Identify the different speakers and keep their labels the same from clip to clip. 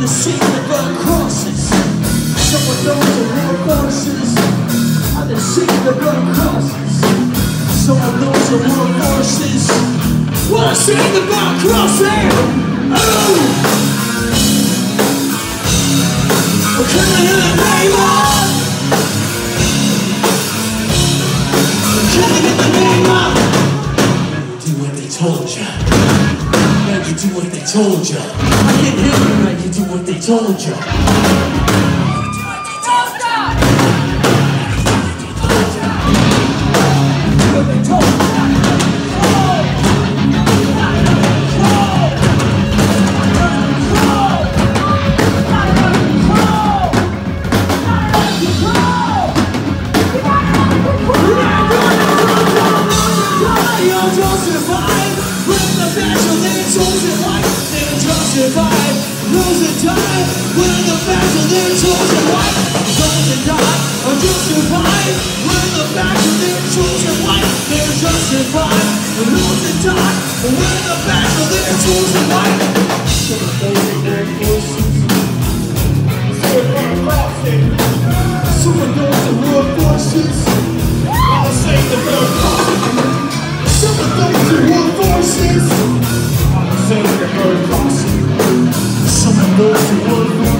Speaker 1: the scene of the crosses. Some of those are real horses. On the scene of the crosses. Some of those are real horses. What a scene of the crosses! Oh! Can I hear the name of? Can I get the name up? Do what they told you you do what they told ya I can't hear you you do what they told ya their chosen wife doesn't die or just survive When the fact of their chosen wife they're justified Or losing time when the fact of their chosen wife Superdose and world forces I'll save the of those and world forces I'll save the world forces Superdose and world forces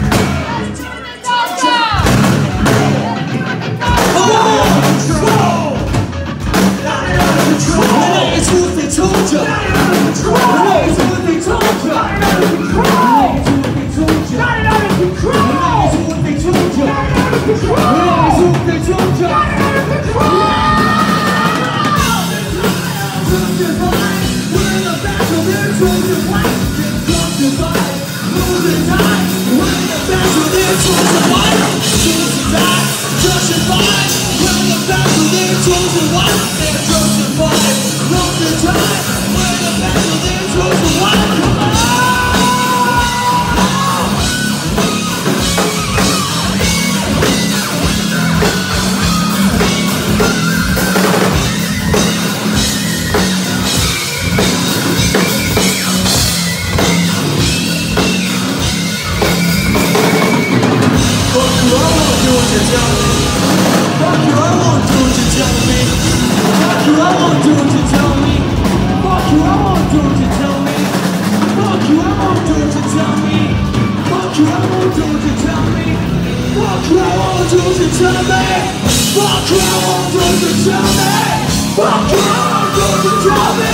Speaker 1: Fuck you, I won't do what you tell me.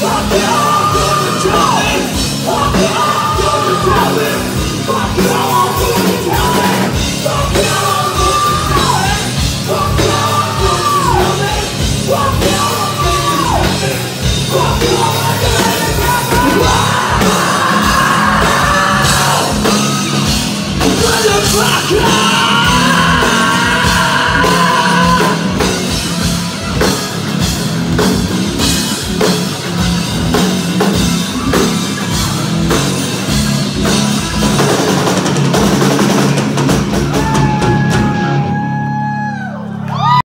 Speaker 1: Fuck you, Fuck